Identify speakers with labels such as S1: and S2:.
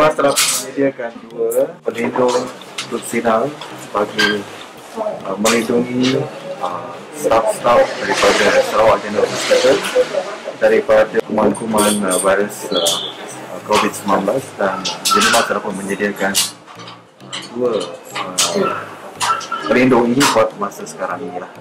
S1: Emas telah menyediakan dua pelindung untuk bagi uh, melindungi uh, staf-staf daripada Sarawak General Hospital daripada kuman-kuman uh, virus uh, uh COVID-19 dan Emas telah pun menyediakan dua uh, pelindung ini buat masa sekarang ini lah.